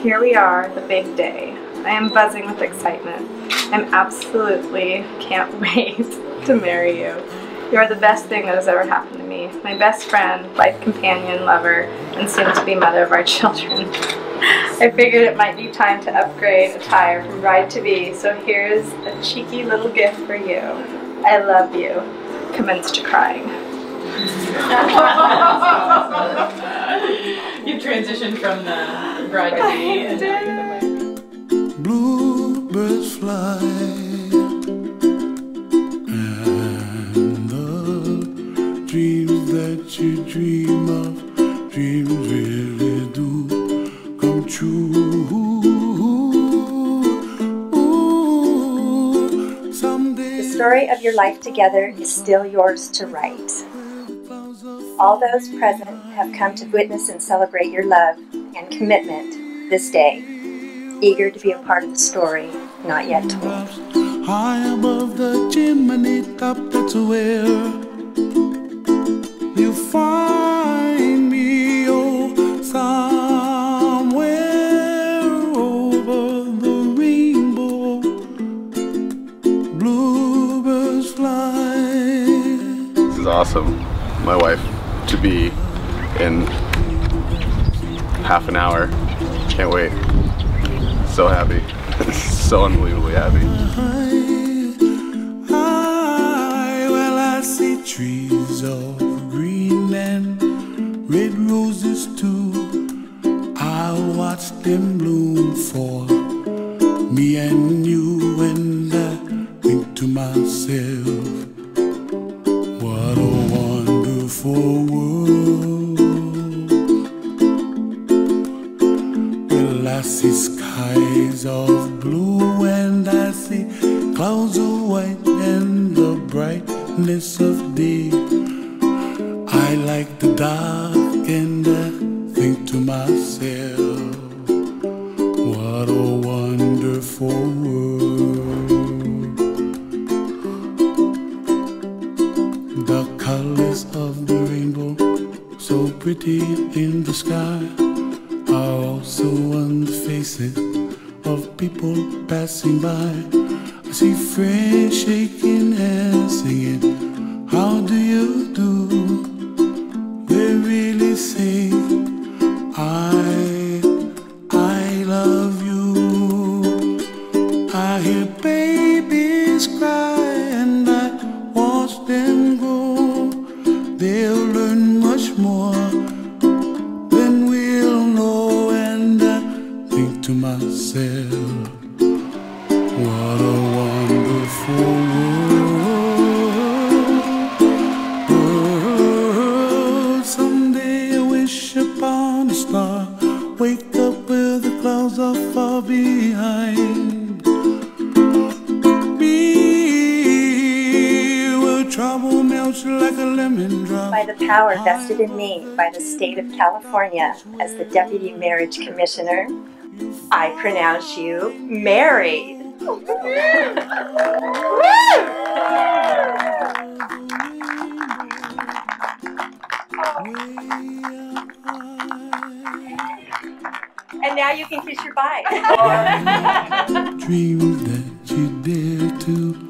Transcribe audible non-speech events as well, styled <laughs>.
Here we are, the big day. I am buzzing with excitement. I'm absolutely can't <laughs> wait to marry you. You are the best thing that has ever happened to me. My best friend, life companion, lover, and soon to be mother of our <laughs> children. I figured it might be time to upgrade attire from bride to be, so here's a cheeky little gift for you. I love you. Commenced to crying. <laughs> you transitioned from the bride to be and the. Bluebirds fly and the dreams that you dream of, dreams really do come true. Ooh, someday The story of your life together is still yours to write. All those present have come to witness and celebrate your love and commitment this day, eager to be a part of the story not yet told. High above the chimney top, that's where you find me, oh, somewhere over the rainbow. Bluebirds fly. This is awesome. My wife to be in half an hour. Can't wait. So happy. <laughs> so unbelievably happy. I, well, I see trees of green and red roses too. I'll watch them bloom for me and you, and I think to myself, clouds of white and the brightness of day. I like the dark and I think to myself, what a wonderful world. The colors of the rainbow, so pretty in the sky, are also on the faces of people passing by. I see friends shaking hands, singing, How do you do? They really say, I, I love you. I hear babies Someday I wish upon a star, wake up where the clouds are far behind. Be where trouble melts like a lemon drop. By the power vested in me by the state of California as the Deputy Marriage Commissioner, I pronounce you married. And now you can kiss your bike. <laughs> That you dare to.